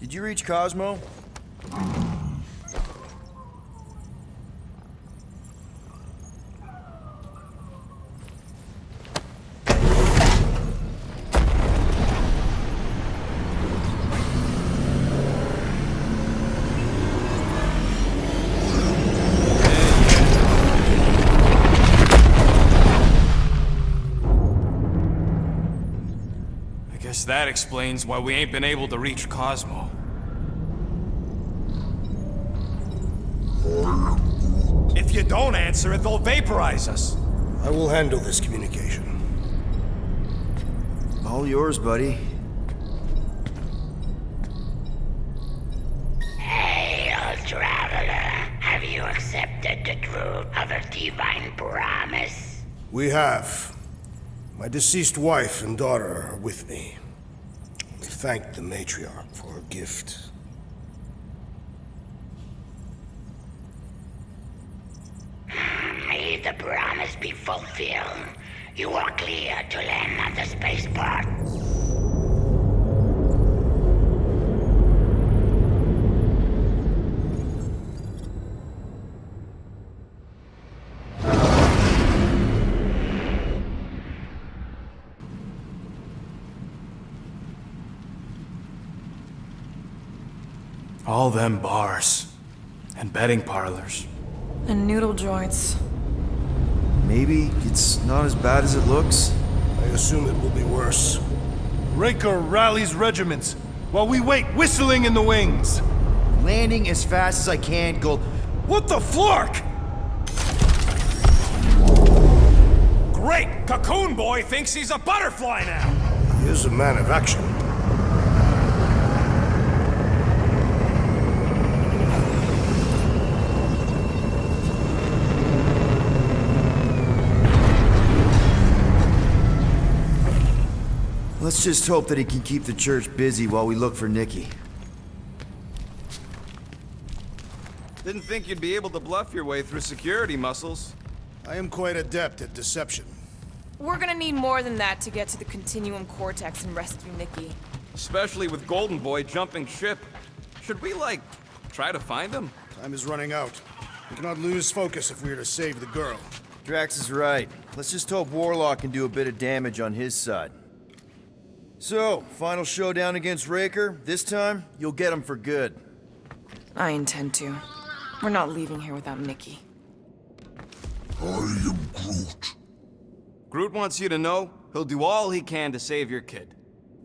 Did you reach Cosmo? Explains why we ain't been able to reach Cosmo. If you don't answer it, they'll vaporize us. I will handle this communication. All yours, buddy. Hail, traveler. Have you accepted the truth of a divine promise? We have. My deceased wife and daughter are with me. Thank the matriarch for her gift. May the promise be fulfilled. You are clear to land on the spaceport. All them bars. And betting parlors. And noodle joints. Maybe it's not as bad as it looks. I assume it will be worse. Raker rallies regiments while we wait whistling in the wings. Landing as fast as I can, Gold. What the flark? Great! Cocoon Boy thinks he's a butterfly now! He is a man of action. Let's just hope that he can keep the church busy while we look for Nikki. Didn't think you'd be able to bluff your way through security muscles. I am quite adept at deception. We're gonna need more than that to get to the Continuum Cortex and rescue Nikki. Especially with Golden Boy jumping ship. Should we, like, try to find him? Time is running out. We cannot lose focus if we are to save the girl. Drax is right. Let's just hope Warlock can do a bit of damage on his side. So, final showdown against Raker. This time, you'll get him for good. I intend to. We're not leaving here without Nikki. I am Groot. Groot wants you to know he'll do all he can to save your kid.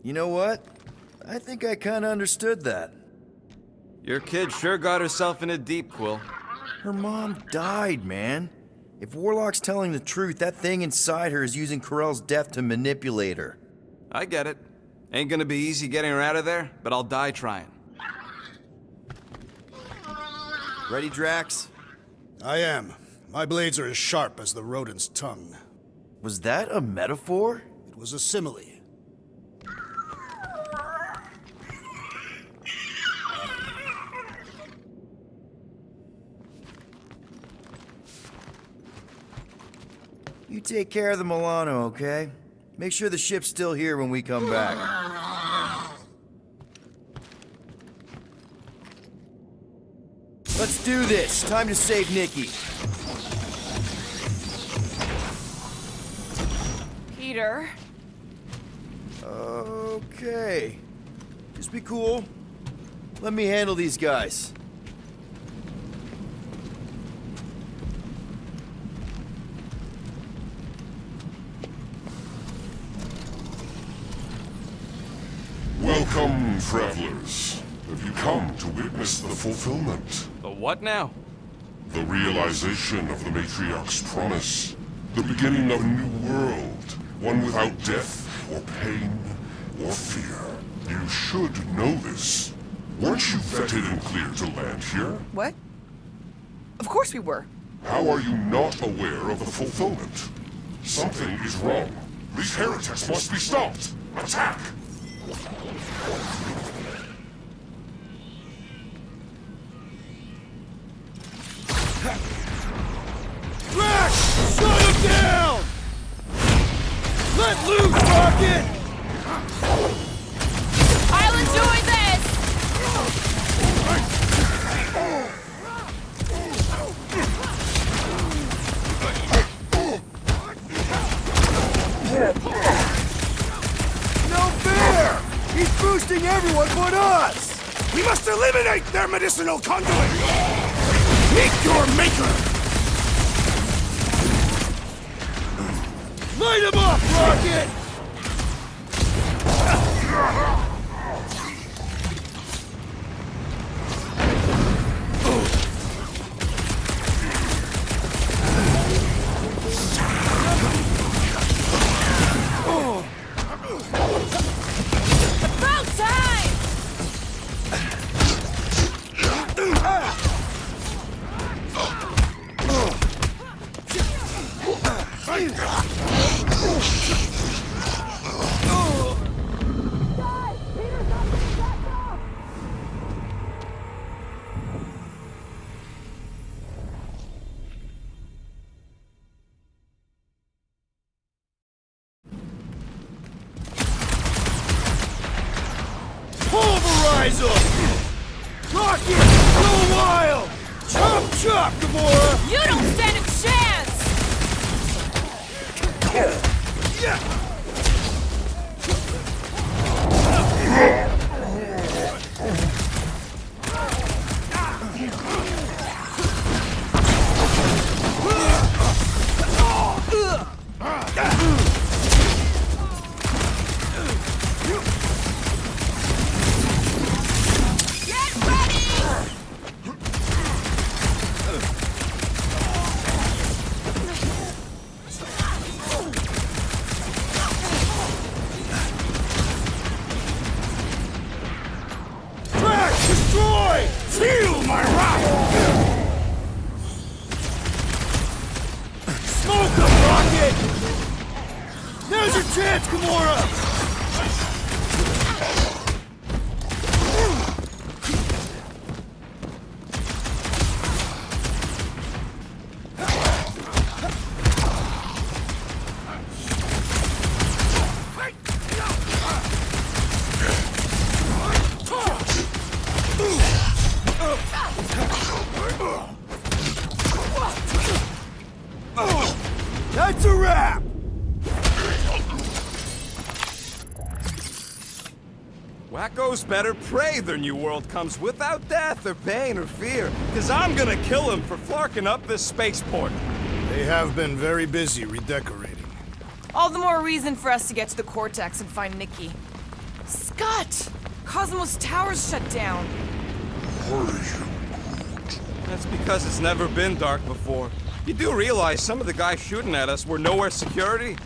You know what? I think I kinda understood that. Your kid sure got herself in a deep, Quill. Her mom died, man. If Warlock's telling the truth, that thing inside her is using Corell's death to manipulate her. I get it. Ain't gonna be easy getting her out of there, but I'll die trying. Ready, Drax? I am. My blades are as sharp as the rodent's tongue. Was that a metaphor? It was a simile. You take care of the Milano, okay? Make sure the ship's still here when we come back. Let's do this. Time to save Nikki. Peter? Okay. Just be cool. Let me handle these guys. Welcome, travelers. Have you come to witness the fulfillment? The what now? The realization of the Matriarch's promise. The beginning of a new world. One without death, or pain, or fear. You should know this. Weren't you vetted and cleared to land here? What? Of course we were. How are you not aware of the fulfillment? Something is wrong. These heretics must be stopped. Attack! Let loose, Rocket! I'll enjoy this! No fair! He's boosting everyone but us! We must eliminate their medicinal conduit! Meet your maker! Light him up, Rocket! Pray their new world comes without death or pain or fear. Cause I'm gonna kill him for flarking up this spaceport. They have been very busy redecorating. All the more reason for us to get to the Cortex and find Nikki. Scott! Cosmos Tower's shut down. That's because it's never been dark before. You do realize some of the guys shooting at us were Knowhere security?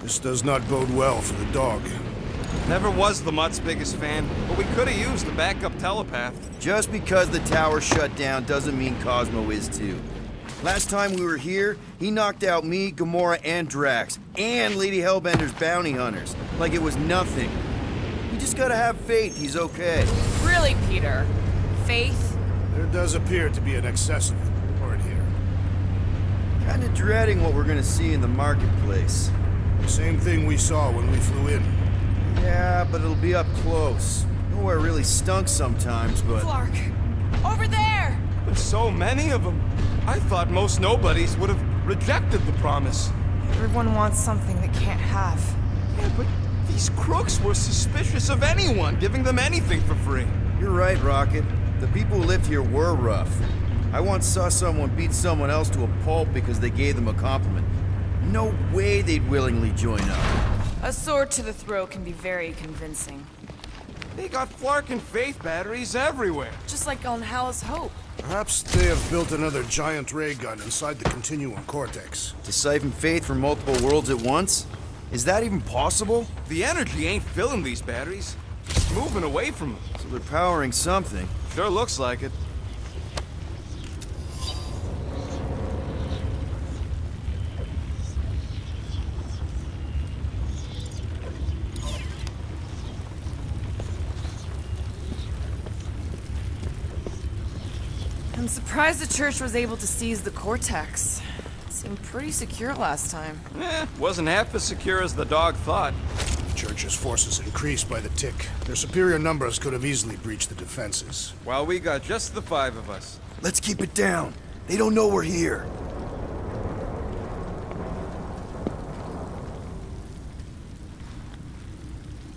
This does not bode well for the dog. Never was the Mutt's biggest fan, but we could have used a backup telepath. Just because the tower shut down doesn't mean Cosmo is too. Last time we were here, he knocked out me, Gamora, and Drax, and Lady Hellbender's bounty hunters, like it was nothing. You just gotta have faith he's okay. Really, Peter? Faith? There does appear to be an excess excessive report here. Kinda dreading what we're gonna see in the marketplace. The same thing we saw when we flew in. Yeah, but it'll be up close. Knowhere really stunk sometimes, but... Clark! Over there! But so many of them. I thought most nobodies would have rejected the promise. Everyone wants something they can't have. Yeah, but these crooks were suspicious of anyone giving them anything for free. You're right, Rocket. The people who lived here were rough. I once saw someone beat someone else to a pulp because they gave them a compliment. No way they'd willingly join up. A sword to the throat can be very convincing. They got Flark and Faith batteries everywhere. Just like on Hala's Hope. Perhaps they have built another giant ray gun inside the Continuum Cortex. To siphon faith from multiple worlds at once? Is that even possible? The energy ain't filling these batteries. It's moving away from them. So they're powering something. Sure looks like it. I'm surprised the church was able to seize the Cortex. It seemed pretty secure last time. Eh, wasn't half as secure as the dog thought. The Church's forces increased by the tick. Their superior numbers could have easily breached the defenses. While we got just the five of us. Let's keep it down. They don't know we're here.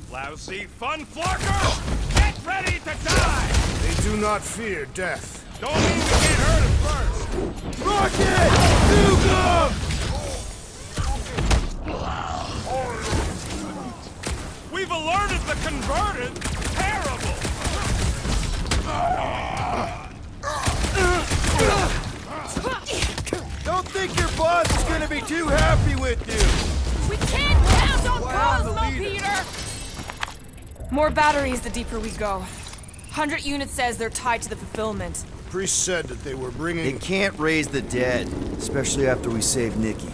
Lousy fun flarker! Get ready to die! They do not fear death. Don't mean to get hurt at first! Rocket! Nuke 'em! We've alerted the converted! Terrible! Don't think your boss is gonna be too happy with you. We can't count on Why, Cosmo. Peter! More batteries the deeper we go. 100 units says they're tied to the fulfillment. Priest said that they were bringing... They can't raise the dead, especially after we save Nikki.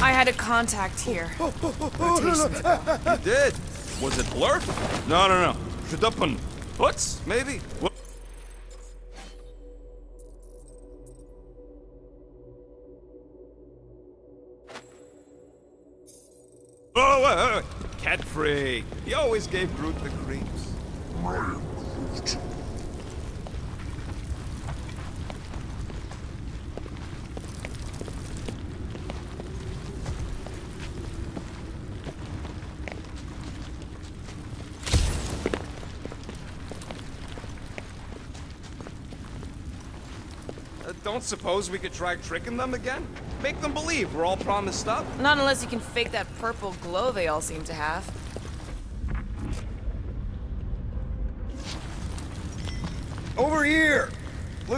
I had a contact here. Oh, oh, oh, Rotations ago. You did. Was it Blurf? No, no, no. Should up on Hoots, maybe? What? Free. He always gave Groot the creeps. Uh, don't suppose we could try tricking them again? Make them believe we're all promised up? Not unless you can fake that purple glow they all seem to have. Over here!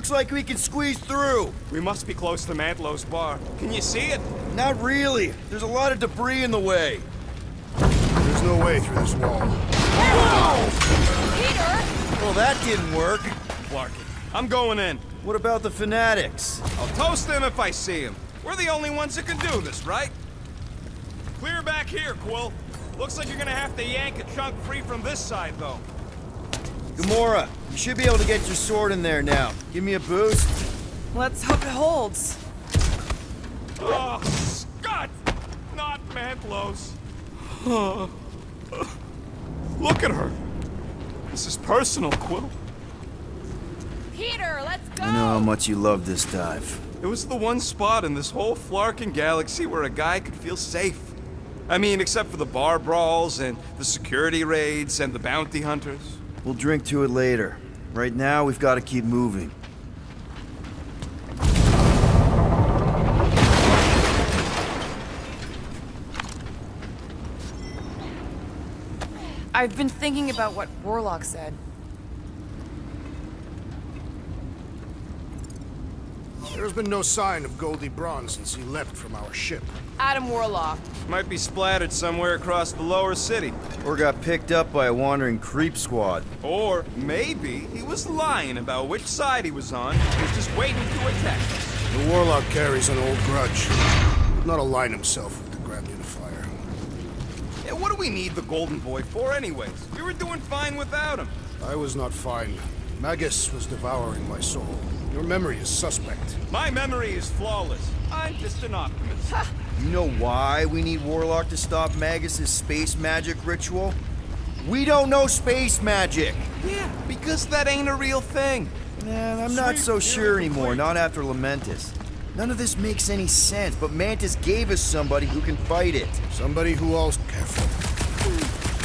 Looks like we can squeeze through. We must be close to Mantlo's bar. Can you see it? Not really. There's a lot of debris in the way. There's no way through this wall. Peter! Well, that didn't work. Clarky. I'm going in. What about the fanatics? I'll toast them if I see them. We're the only ones that can do this, right? Clear back here, Quill. Looks like you're gonna have to yank a chunk free from this side, though. Gamora, you should be able to get your sword in there now. Give me a boost. Let's hope it holds. Oh, Scott! Not Mantlo's. Look at her. This is personal, Quill. Peter, let's go! I know how much you love this dive. It was the one spot in this whole Flarkin galaxy where a guy could feel safe. I mean, except for the bar brawls and the security raids and the bounty hunters. We'll drink to it later. Right now, we've got to keep moving. I've been thinking about what Warlock said. There's been no sign of Goldie Braun since he left from our ship. Adam Warlock. Might be splattered somewhere across the lower city. Or got picked up by a wandering creep squad. Or maybe he was lying about which side he was on. He was just waiting to attack us. The Warlock carries an old grudge. Not align himself with the Grand Unifier. Yeah, what do we need the Golden Boy for anyways? We were doing fine without him. I was not fine. Magus was devouring my soul. Your memory is suspect. My memory is flawless. I'm just an optimist. You know why we need Warlock to stop Magus' space magic ritual? We don't know space magic! Yeah, because that ain't a real thing. Man, I'm not so sure anymore, not after Lamentis. None of this makes any sense, but Mantis gave us somebody who can fight it. Somebody who all's careful.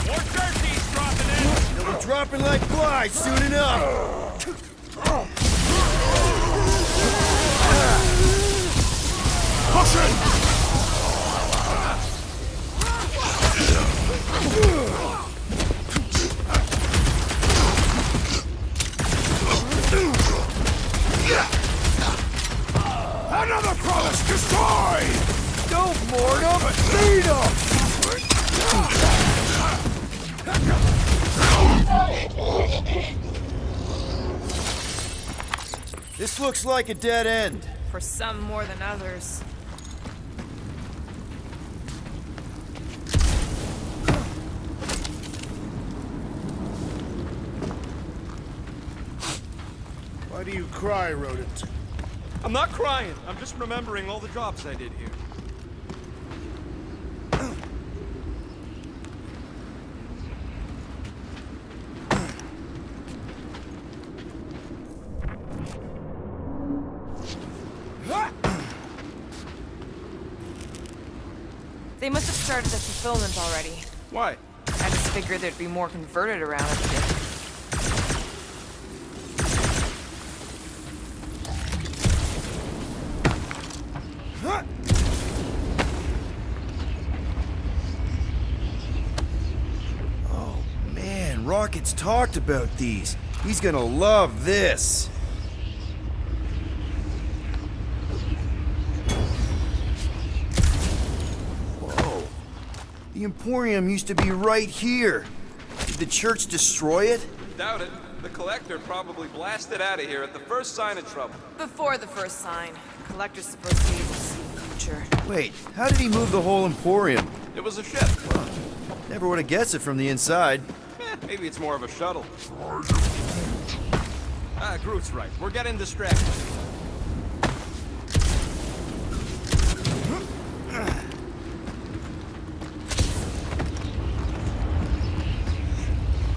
More turkeys dropping in! They'll be dropping like flies soon enough! Another promise destroyed! Don't board them! Lead them! This looks like a dead end. For some more than others. do you cry, rodent? I'm not crying. I'm just remembering all the jobs I did here. They must have started the fulfillment already. Why? I just figured there'd be more converted around if the Man, talked about these. He's gonna love this. Whoa. The Emporium used to be right here. Did the church destroy it? Doubt it. The collector probably blasted out of here at the first sign of trouble. Before the first sign. Collector's supposed to be able to see the future. Wait, how did he move the whole Emporium? It was a ship. Never would have guessed it from the inside. Maybe it's more of a shuttle. Ah, Groot's right. We're getting distracted.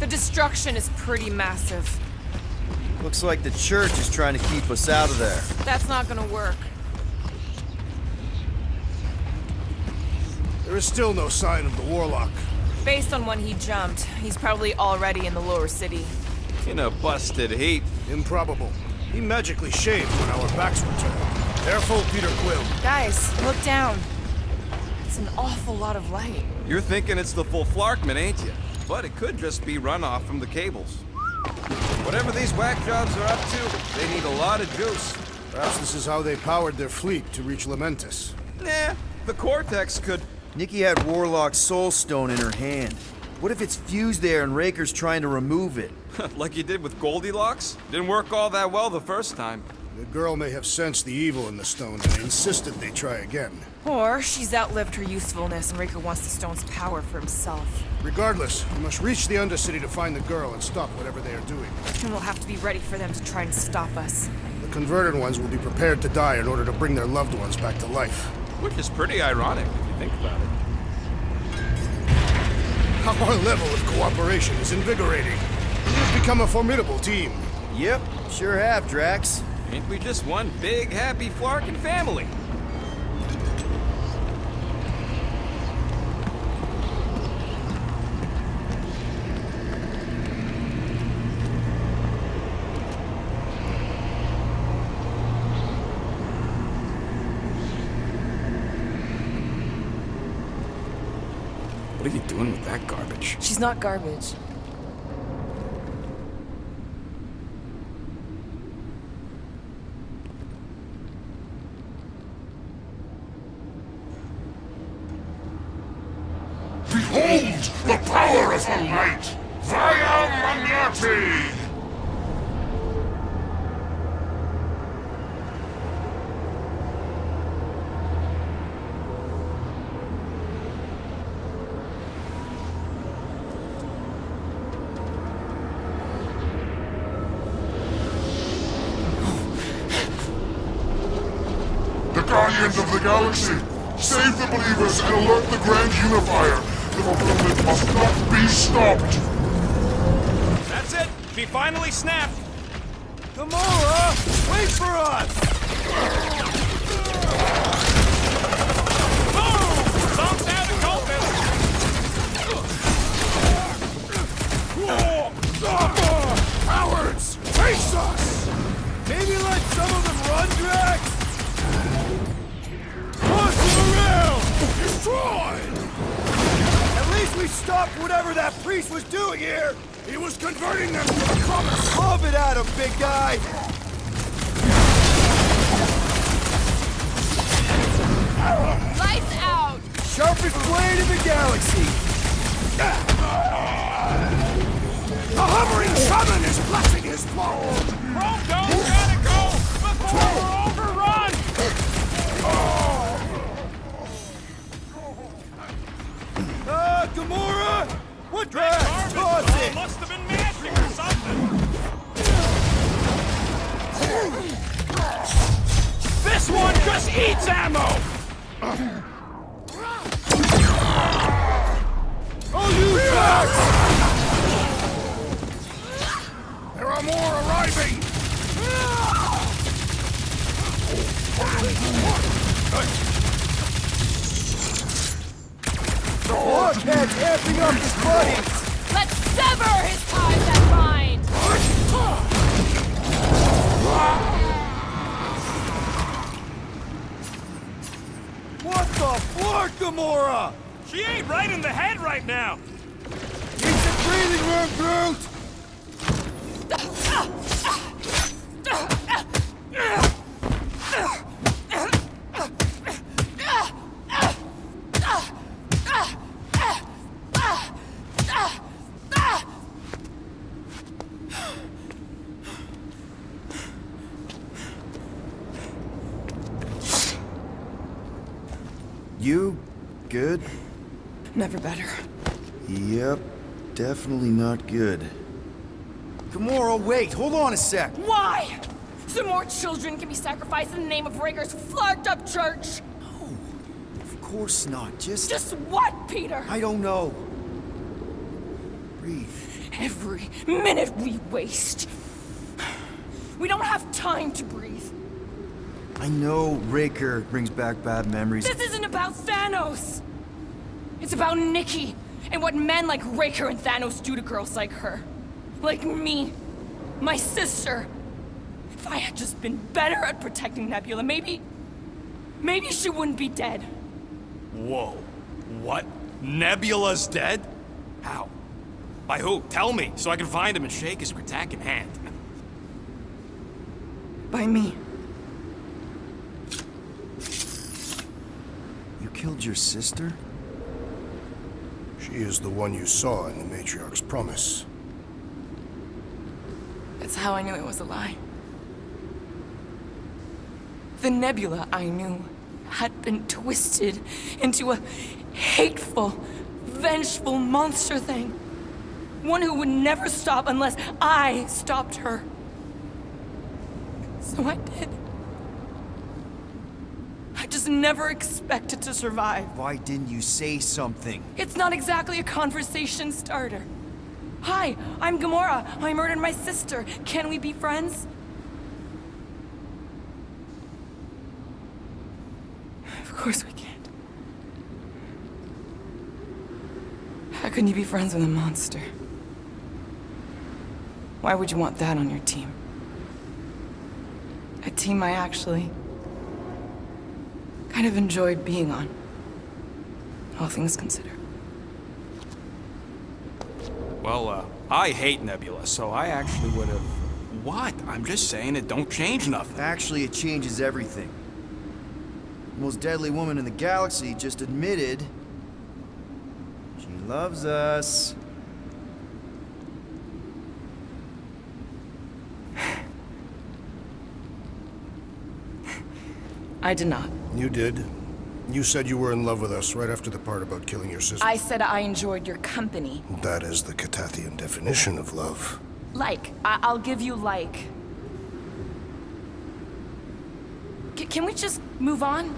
The destruction is pretty massive. Looks like the church is trying to keep us out of there. That's not gonna work. There is still no sign of the Warlock. Based on when he jumped, he's probably already in the lower city. In a busted heat. Improbable. He magically shaved when our backs were turned. Careful, Peter Quill. Guys, look down. It's an awful lot of light. You're thinking it's the full Flarkman, ain't you? But it could just be runoff from the cables. Whatever these whack jobs are up to, they need a lot of juice. Perhaps this is how they powered their fleet to reach Lamentis. Nah, the Cortex could... Nikki had Warlock's soul stone in her hand. What if it's fused there and Raker's trying to remove it? like you did with Goldilocks? Didn't work all that well the first time. The girl may have sensed the evil in the stone and insisted they try again. Or she's outlived her usefulness and Raker wants the stone's power for himself. Regardless, we must reach the Undercity to find the girl and stop whatever they are doing. And we'll have to be ready for them to try and stop us. The converted ones will be prepared to die in order to bring their loved ones back to life. Which is pretty ironic if you think about it. Our level of cooperation is invigorating. We've become a formidable team. Yep, sure have, Drax. Ain't we just one big, happy Flarkin family? Garbage? She's not garbage. Behold the power of her light! Via Magnati! Finally snapped! Gamora! What garbage Toss it! must have been magic or something! This one just eats ammo! Oh, you! There are more arriving! Ah! Amping up his buddies! Let's sever his ties that bind! What the flark, Gamora? She ain't right in the head right now. Need some breathing room, Groot! Never better. Yep, definitely not good. Gamora, wait, hold on a sec. Why? So more children can be sacrificed in the name of Raker's flarked up church? Oh, of course not, just... Just what, Peter? I don't know. Breathe. Every minute we waste. We don't have time to breathe. I know Raker brings back bad memories. This isn't about Thanos. It's about Nikki and what men like Raker and Thanos do to girls like her. Like me. My sister. If I had just been better at protecting Nebula, maybe... Maybe she wouldn't be dead. Whoa. What? Nebula's dead? How? By who? Tell me, so I can find him and shake his Kratak hand. By me. You killed your sister? She is the one you saw in the Matriarch's promise. That's how I knew it was a lie. The Nebula I knew had been twisted into a hateful, vengeful monster thing. One who would never stop unless I stopped her. So I did. Never expected to survive. Why didn't you say something? It's not exactly a conversation starter. Hi, I'm Gamora. I murdered my sister. Can we be friends? Of course we can't. How can you be friends with a monster? Why would you want that on your team? A team I actually kind of enjoyed being on. All things considered. Well, uh, I hate Nebula, so I actually would have... What? I'm just saying it don't change nothing. Actually, it changes everything. The most deadly woman in the galaxy just admitted she loves us. I did not. You did. You said you were in love with us right after the part about killing your sister. I said I enjoyed your company. That is the Catathian definition of love. Like. I- I'll give you like. C- can we just move on?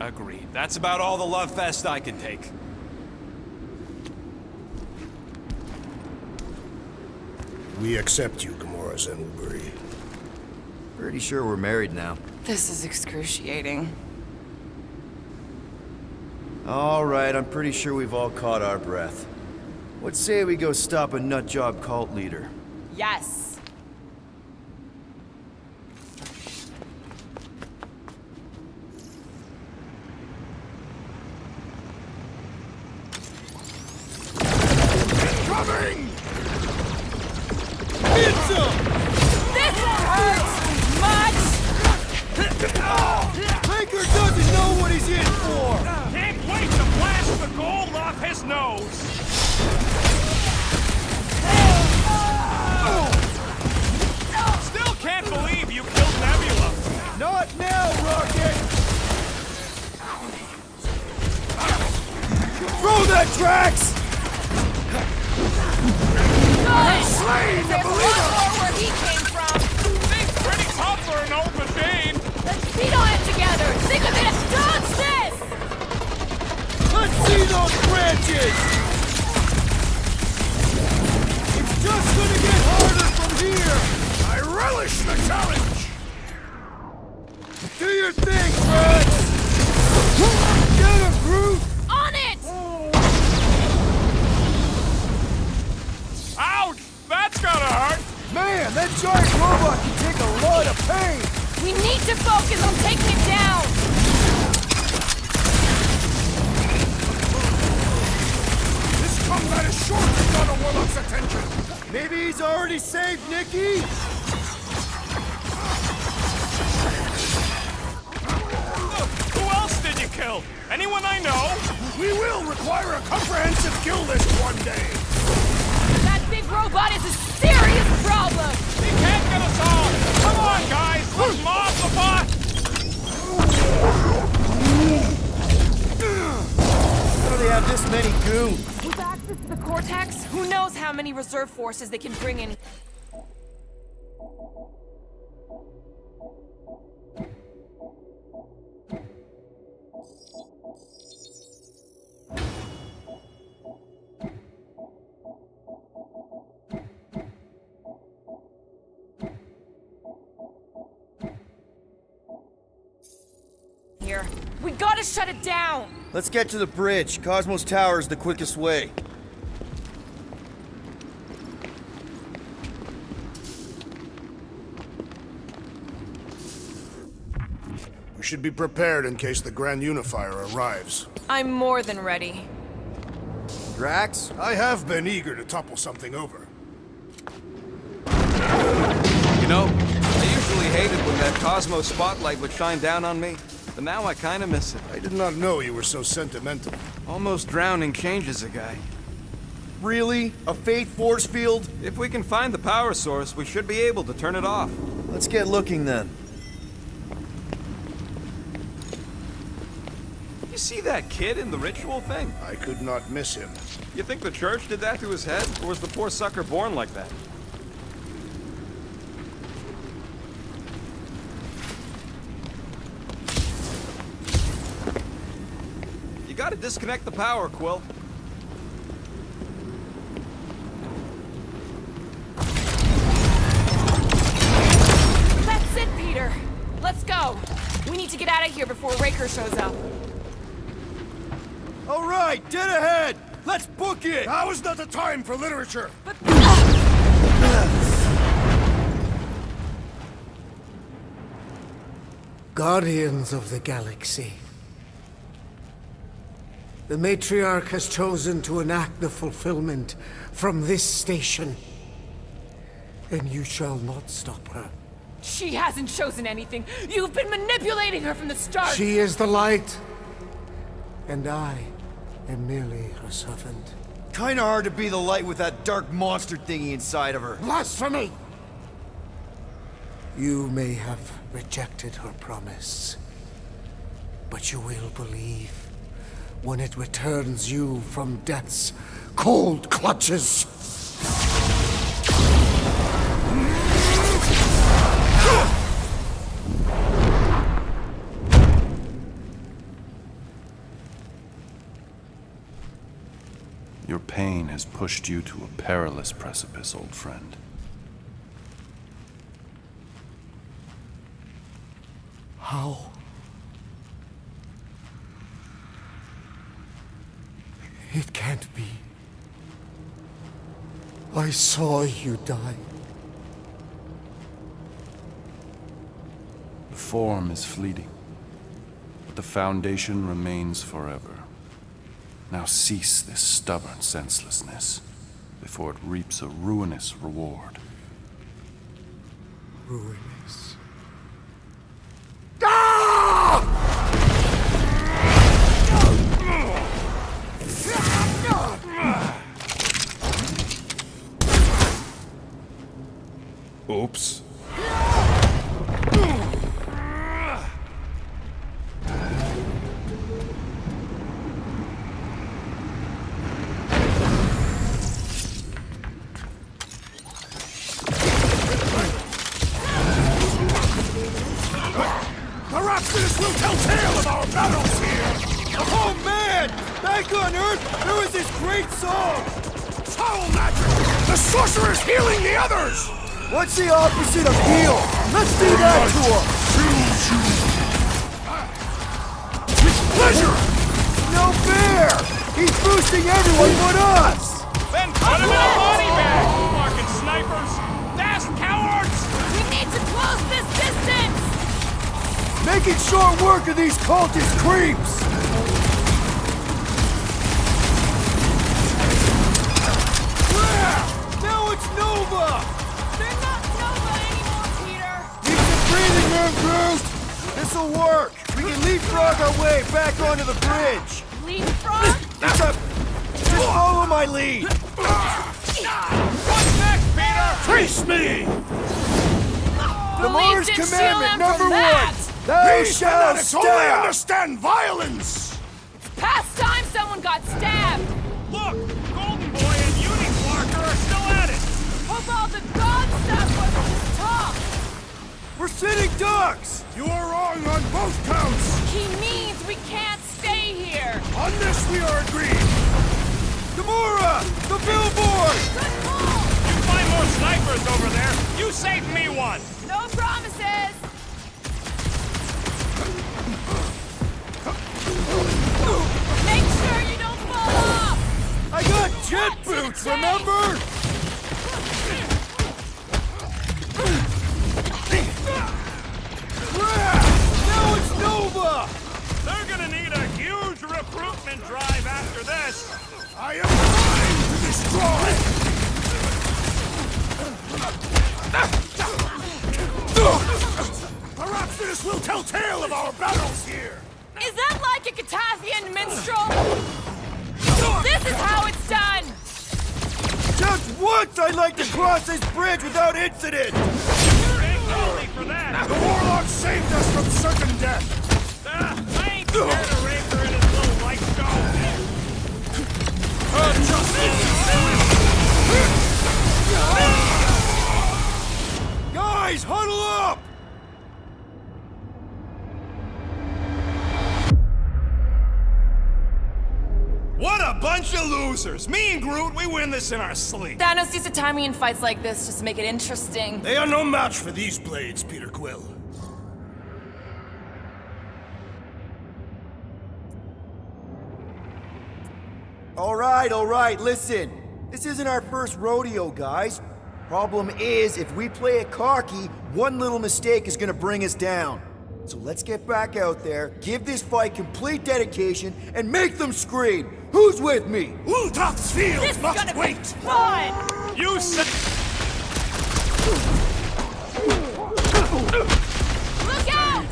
Agreed. That's about all the love fest I can take. We accept you, Gamora Zen Whoberi. Pretty sure we're married now. This is excruciating. All right, I'm pretty sure we've all caught our breath. What say we go stop a nutjob cult leader? Yes. Throw that, Drax! Slain! There's a lot more where he came from! Thing's pretty tough for an old machine. Let's beat on it together! Think of it as dodge! Let's see those branches! It's just gonna get harder from here! I relish the challenge! Do your thing, Drax! That giant robot can take a lot of pain! We need to focus on taking it down! This combat is sure to garner Warlock's attention! Maybe he's already saved Nikki? Who else did you kill? Anyone I know? We will require a comprehensive kill list one day! That big robot is a serious problem! He can't get us all! Come on, guys! Let's mob the bot! How do they have this many goons? With access to the Cortex, who knows how many reserve forces they can bring in. We gotta shut it down! Let's get to the bridge. Cosmos Tower is the quickest way. We should be prepared in case the Grand Unifier arrives. I'm more than ready. Drax? I have been eager to topple something over. You know, I usually hated when that Cosmos spotlight would shine down on me, but now I kinda miss it. I did not know you were so sentimental. Almost drowning changes a guy. Really? A faith force field? If we can find the power source, we should be able to turn it off. Let's get looking then. You see that kid in the ritual thing? I could not miss him. You think the church did that to his head, or was the poor sucker born like that? Disconnect the power, Quill. That's it, Peter. Let's go. We need to get out of here before Raker shows up. All right, dead ahead! Let's book it! Now is not the time for literature! But Guardians of the Galaxy. The Matriarch has chosen to enact the fulfillment from this station. And you shall not stop her. she hasn't chosen anything. You've been manipulating her from the start. She is the light. And I am merely her servant. Kinda hard to be the light with that dark monster thingy inside of her. Blasphemy! You may have rejected her promise, but you will believe when it returns you from death's cold clutches. Your pain has pushed you to a perilous precipice, old friend. How? It can't be. I saw you die. The form is fleeting, but the foundation remains forever. Now cease this stubborn senselessness before it reaps a ruinous reward. Ruinous. sorcerer's healing the others! What's the opposite of heal? Let's do that to him! Choose! With pleasure! No fair! He's boosting everyone but us! Then put him in a body bag, fucking snipers! Fast cowards! We need to close this distance! Making short work of these cultist creeps! Breathing! This'll work! We can leapfrog our way back onto the bridge! Leapfrog? It's a... Just follow my lead! What's next, Peter? Face me! The Mars Commandment number that. one! Thou These shalt fanatics only understand violence! It's Past time someone got stabbed! We're sitting ducks! You are wrong on both counts! He means we can't stay here! On this we are agreed! Gamora! The billboard! Good call! You find more snipers over there. You save me one. No promises! Make sure you don't fall off! I got jet boots, remember? Recruitment drive after this. I am trying to destroy! Perhaps this will tell tale of our battles here! Is that like a Catathian minstrel? This is how it's done! Just once I'd like to cross this bridge without incident! You're ain't only for that. The Warlock saved us from certain death! Ah, I ain't scared of Raker Guys, huddle up! What a bunch of losers! Me and Groot, we win this in our sleep. Thanos used to time me in fights like this just to make it interesting. They are no match for these blades, Peter Quill. All right, all right, listen. This isn't our first rodeo, guys. Problem is, if we play it cocky, one little mistake is gonna bring us down. So let's get back out there, give this fight complete dedication, and make them scream. Who's with me? Ultrath's field This is must gonna wait! be fun! You said. Look out!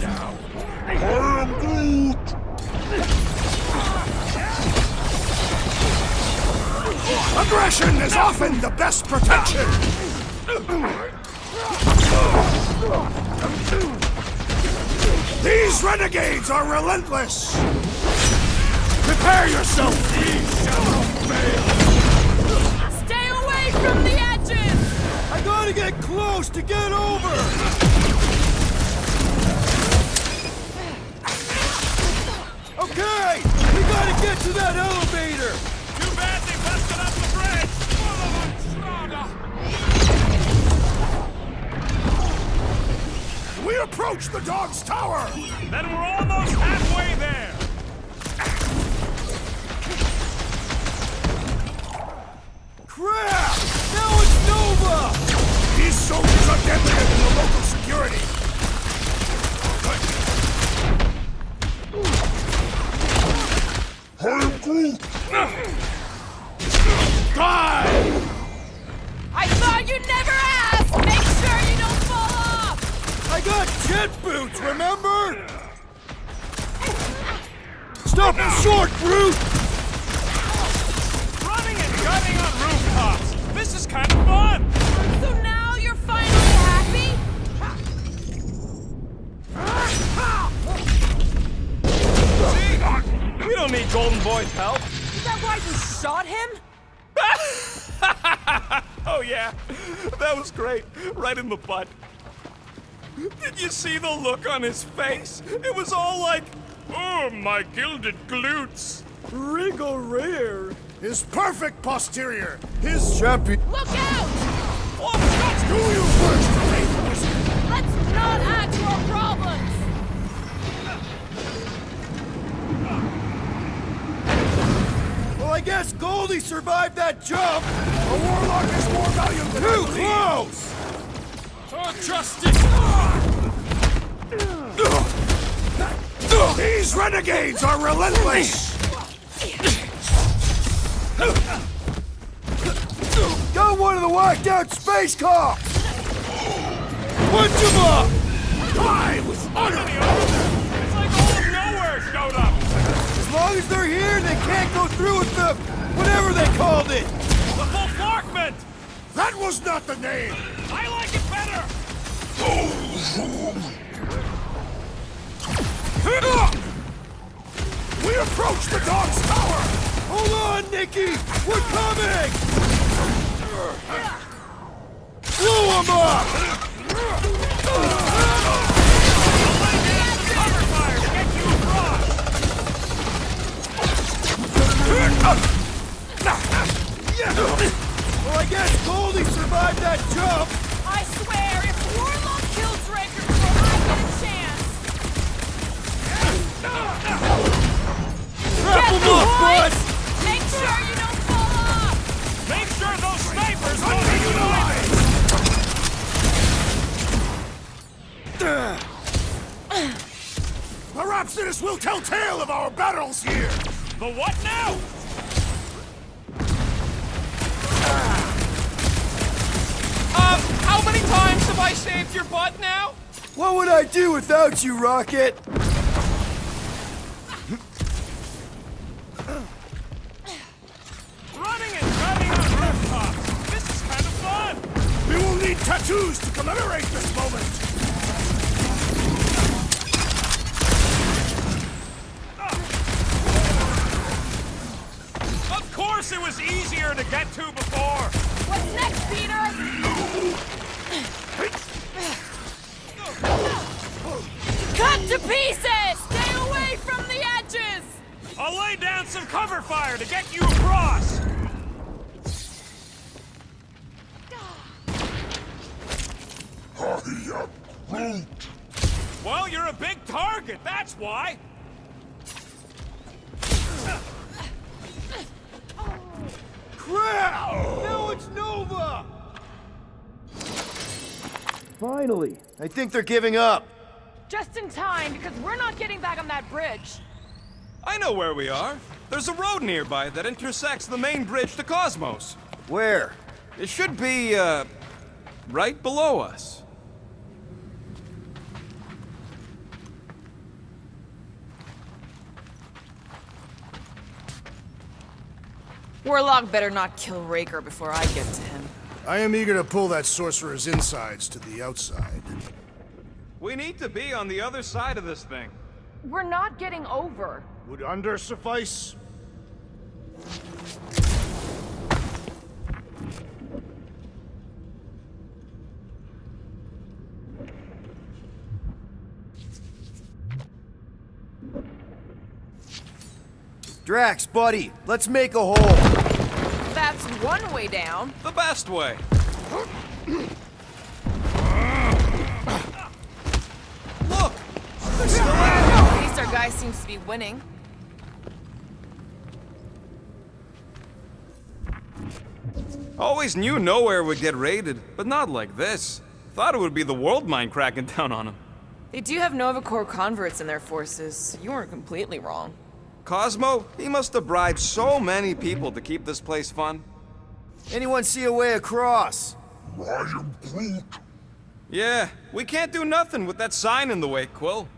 Aggression is often the best protection! These renegades are relentless! Prepare yourself! These shall fail! Stay away from the edges! I gotta get close to get over! Okay, we gotta get to that elevator! We approach the dog's tower! Then we're almost halfway there. Crap! Now it's Nova! These soldiers are deadlier than the local security! Die! I thought you'd never got jet boots, remember? Stop him short, Groot! Running and gunning on rooftops. This is kind of fun. So now you're finally happy? See? We don't need Golden Boy's help. Is that why you shot him? Oh yeah, that was great. Right in the butt. Did you see the look on his face? It was all like, oh, my gilded glutes. Wriggle rear. His perfect posterior! His Champion. Look out! Oh, shots Do you first, Wraith Let's not add to our problems! Well, I guess Goldie survived that jump! A warlock is more valuable than Too close! Oh, justice! These renegades are relentless! Got one of the whacked out space cops! Punch him up! Die with honor! It's like all of Knowhere showed up! As long as they're here, they can't go through with the... whatever they called it! The full Flarkment! That was not the name! I like it We approach the dog's tower! Hold on, Nikki! We're coming! Well, I guess Goldie survived that jump! Perhaps this will tell tale of our battles here! The what now? I do without you, Rocket? Think they're giving up. Just in time, because we're not getting back on that bridge. I know where we are. There's a road nearby that intersects the main bridge to Cosmos. Where? It should be, uh, right below us. Warlock better not kill Raker before I get to him. I am eager to pull that sorcerer's insides to the outside. We need to be on the other side of this thing. We're not getting over. Would under suffice? Drax, buddy, let's make a hole. That's one way down. The best way. Look! They're still at least our guy seems to be winning. Always knew Knowhere would get raided, but not like this. Thought it would be the Worldmind cracking down on them. They do have Nova Corps converts in their forces. You weren't completely wrong. Cosmo, he must have bribed so many people to keep this place fun. Anyone see a way across? I am Groot. Yeah, we can't do nothing with that sign in the way, Quill.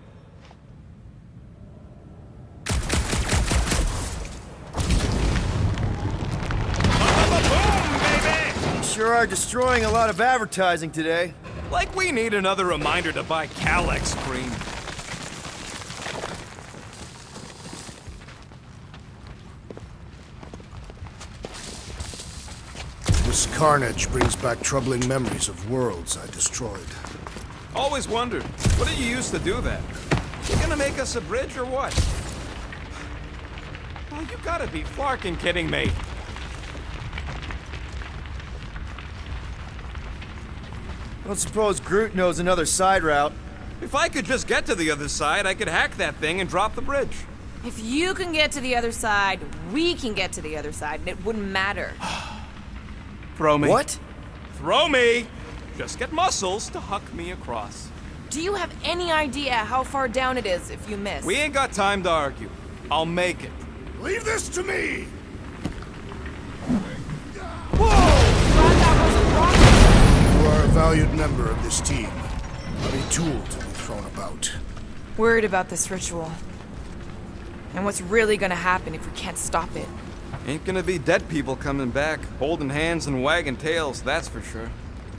Sure are destroying a lot of advertising today. Like we need another reminder to buy Calyx cream. This carnage brings back troubling memories of worlds I destroyed. Always wondered, what did you use to do that? You gonna make us a bridge or what? Well, you gotta be flarking kidding me. Don't suppose Groot knows another side route. If I could just get to the other side, I could hack that thing and drop the bridge. If you can get to the other side, we can get to the other side, and it wouldn't matter. Throw me. What? Throw me! Just get muscles to huck me across. Do you have any idea how far down it is if you miss? We ain't got time to argue. I'll make it. Leave this to me! Valued member of this team. Not a tool to be thrown about. Worried about this ritual. And what's really gonna happen if we can't stop it? Ain't gonna be dead people coming back, holding hands and wagging tails, that's for sure.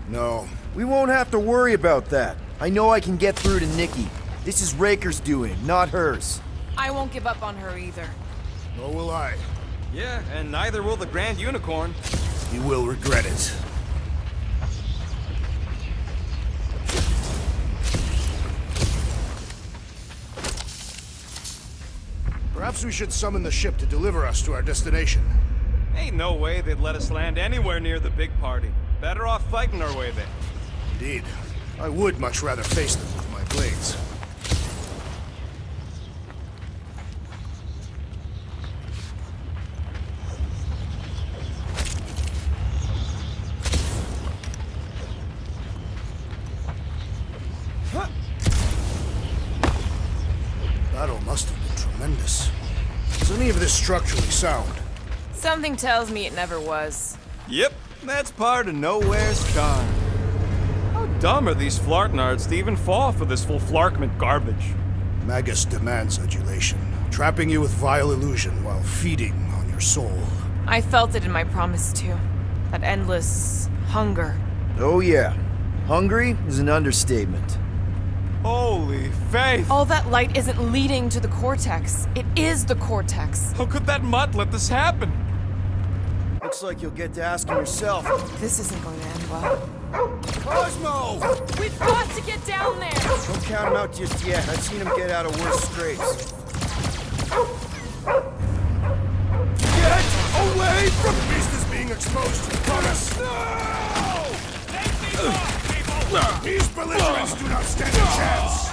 No. We won't have to worry about that. I know I can get through to Nikki. This is Raker's doing, not hers. I won't give up on her either. Nor will I. Yeah, and neither will the Grand Unicorn. You will regret it. Perhaps we should summon the ship to deliver us to our destination. Ain't no way they'd let us land anywhere near the big party. Better off fighting our way there. Indeed. I would much rather face them structurally sound? Something tells me it never was. Yep, that's part of Knowhere's charm. How dumb are these Flartnards to even fall for this full Flarkment garbage? Magus demands adulation, trapping you with vile illusion while feeding on your soul. I felt it in my promise too. That endless hunger. Oh yeah. Hungry is an understatement. Holy faith! All that light isn't leading to the cortex. It is the cortex. How could that mutt let this happen? Looks like you'll get to asking yourself. This isn't going to end well. Cosmo! We've got to get down there! Don't count him out just yet. I've seen him get out of worse scrapes. Get away from the beast is being exposed to the! No! Take these off, people! These belligerents do not stand a chance!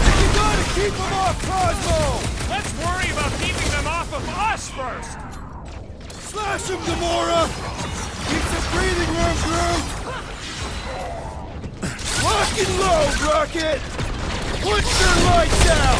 You gotta keep him off Cosmo! Let's worry about keeping them off of us first! Slash him, Gamora! Keep some breathing room, Groot! Lock and load, Rocket! Put your lights out!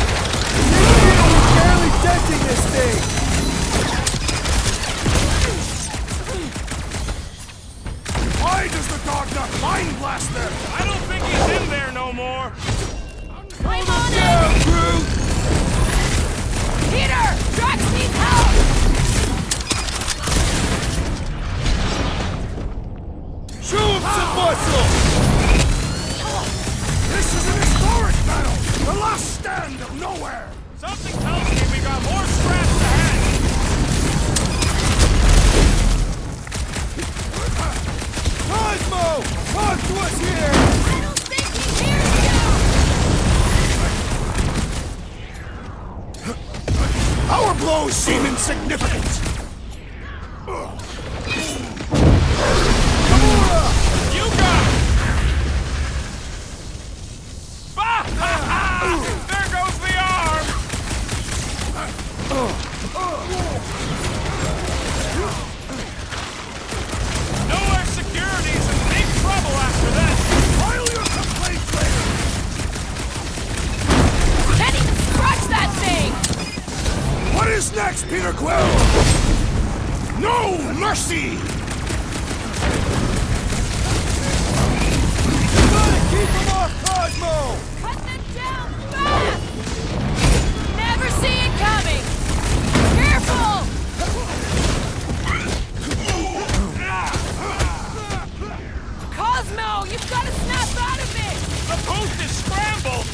Cosmo, you've got to snap out of it! The post is scrambled!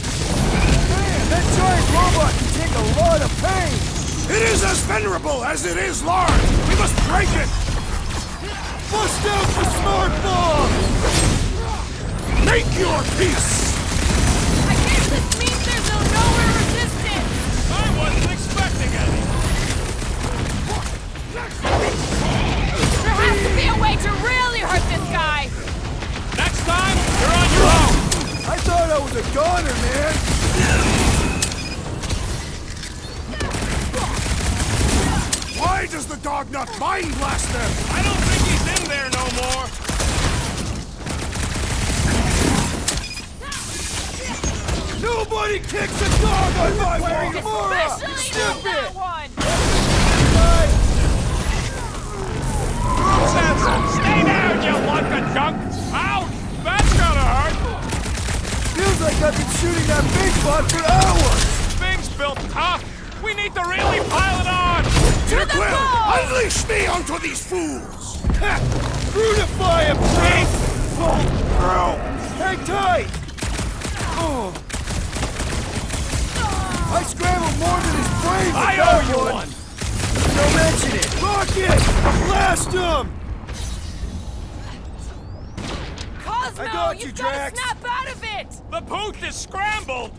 Man, that giant robot can take a lot of pain! It is as venerable as it is large! We must break it! Bust out the smart bomb! Make your peace! I guess this means there's no Knowhere resistance! I wasn't expecting any! There has to be a way to really hurt this guy! Next time, you're on your own! I thought I was a goner, man! Why does the dog not mind blast them? I don't think he's in there no more. Nobody kicks a dog on my way, Gamora! Especially not that one! Stay down, you lunk of junk! Ouch! That's gonna hurt! Feels like I've been shooting that big butt for hours! Thing's built tough! We need to really pile it on! To the ball! Unleash me onto these fools! Ha! Brutify him, Frank! Pull through! Hang tight! Oh. I scrambled more than his brains with I that owe you one! one! Don't mention it! Rocket! Blast him! Cosmo, I got you, you've gotta Drax. snap out of it! The booth is scrambled!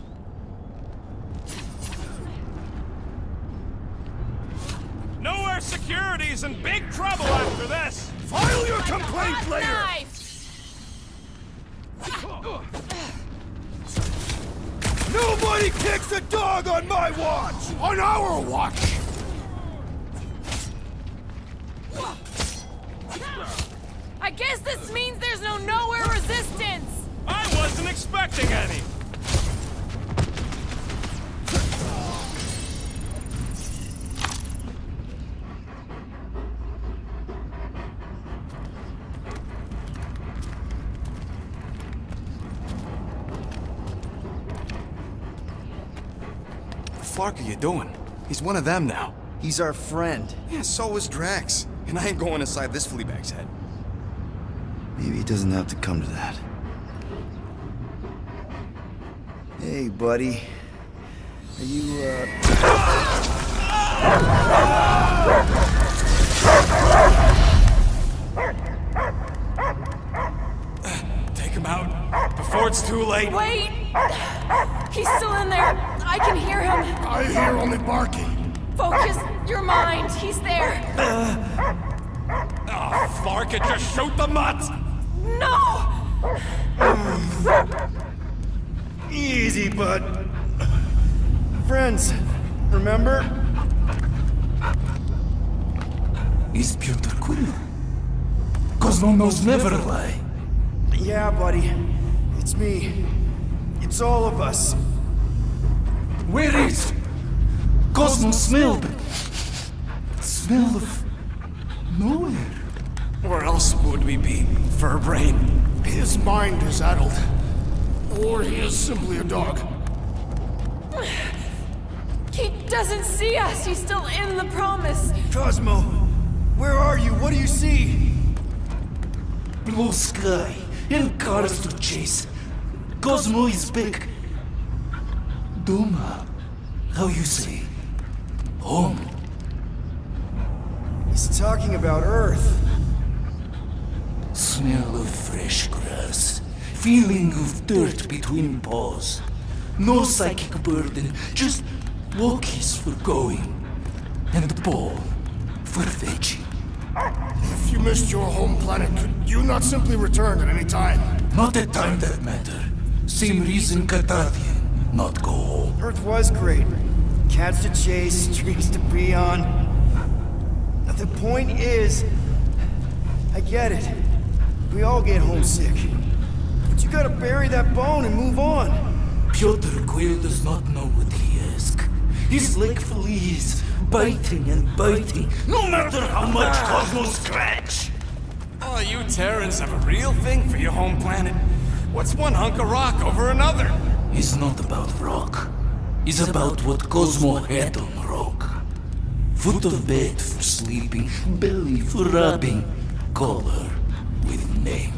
Knowhere Security's in big trouble after this! File your complaint Hot later! knife! Nobody kicks a dog on my watch! On our watch! Guess this means there's no Knowhere resistance! I wasn't expecting any! What the fuck are you doing? He's one of them now. He's our friend. Yeah, so is Drax. And I ain't going inside this fleabag's head. Maybe it doesn't have to come to that. Hey, buddy. Are you, uh... Take him out before it's too late. Wait! He's still in there! I can hear him! I hear only barking. Focus your mind! He's there! Oh, Flark it, just shoot the mutt! No! Easy, bud. Friends, remember? Is Peter Quill. Cosmo knows never lie. Yeah, buddy. It's me. It's all of us. Where is Cosmo smelled? Smell of Knowhere. Where else would we be, Furbrain? His mind is addled. Or he is simply a dog. He doesn't see us! He's still in the promise! Cosmo, where are you? What do you see? Blue sky and cars to chase. Cosmo is back. Duma, how you say? Home. He's talking about Earth. Smell of fresh grass. Feeling of dirt between paws. No psychic burden, just walkies for going. And the ball for fetching. If you missed your home planet, could you not simply return at any time? Not a time that matter. Same reason Cardathian not go home. Earth was great. Cats to chase, trees to pee on. The point is, I get it. We all get homesick. But you gotta bury that bone and move on. Piotr Quill does not know what he asks. He's like fleas, biting and biting, no matter how much Cosmo scratch. Oh, you Terrans have a real thing for your home planet. What's one hunk of rock over another? It's not about rock. It's about what Cosmo had on rock. Foot of bed for sleeping, belly for rubbing, color with name.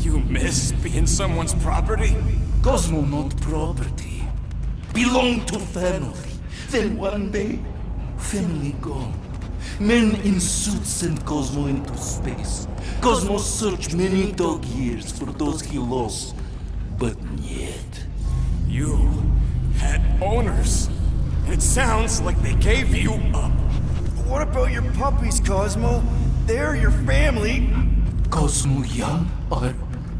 You miss being someone's property? Cosmo not property. Belong to family. Then one day, family gone. Men in suits sent Cosmo into space. Cosmo searched many dog years for those he lost. But yet, You had owners. It sounds like they gave you up. What about your puppies, Cosmo? They're your family. Cosmo young or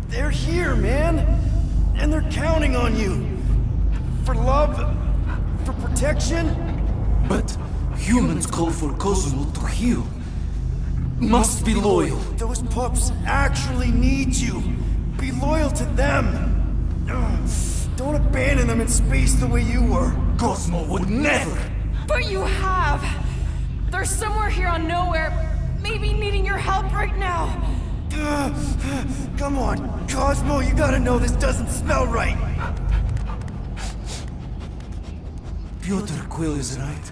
They're here, man. And they're counting on you. For love, for protection. But humans call for Cosmo to heal. must be loyal. Those pups actually need you. Be loyal to them. Don't abandon them in space the way you were. Cosmo would never. But you have! They're somewhere here on Knowhere, maybe needing your help right now. Ugh. Come on, Cosmo, you gotta know this doesn't smell right. Piotr Quill is right.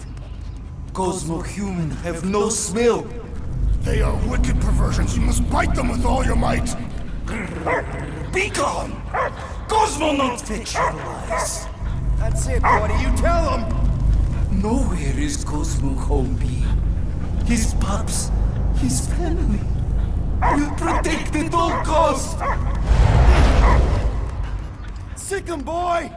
Cosmo human have no smell. They are wicked perversions. You must bite them with all your might. Be gone! Cosmo not fetch your lies. That's it, buddy. You tell him. Knowhere is Cosmo home be. His pups, his family, will protect at all cost. Sick 'em, boy.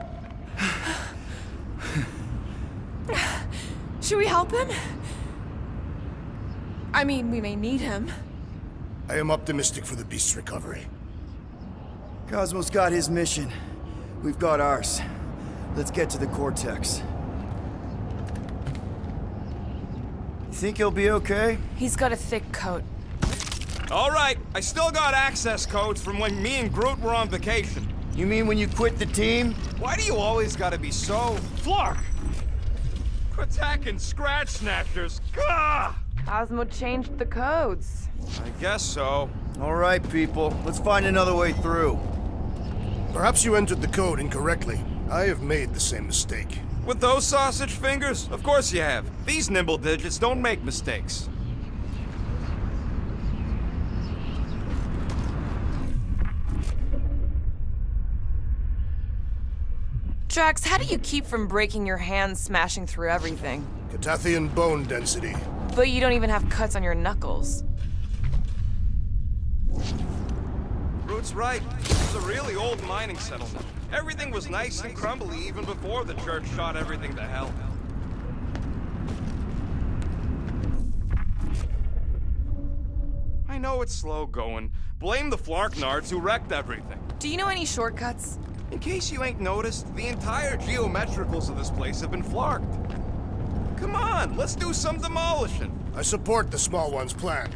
Should we help him? I mean, we may need him. I am optimistic for the beast's recovery. Cosmo's got his mission. We've got ours. Let's get to the Cortex. You think he'll be okay? He's got a thick coat. All right, I still got access codes from when me and Groot were on vacation. You mean when you quit the team? Why do you always gotta be so... Flark! Attacking Scratch Snatchers! Gah! Cosmo changed the codes. I guess so. All right, people. Let's find another way through. Perhaps you entered the code incorrectly. I have made the same mistake. With those sausage fingers? Of course you have. These nimble digits don't make mistakes. Drax, how do you keep from breaking your hands smashing through everything? Catathian bone density. But you don't even have cuts on your knuckles. Root's right. It was a really old mining settlement. Everything was nice and crumbly even before the church shot everything to hell. I know it's slow going. Blame the Flarknards who wrecked everything. Do you know any shortcuts? In case you ain't noticed, the entire geometricals of this place have been flarked. Come on, let's do some demolishing. I support the small one's plan.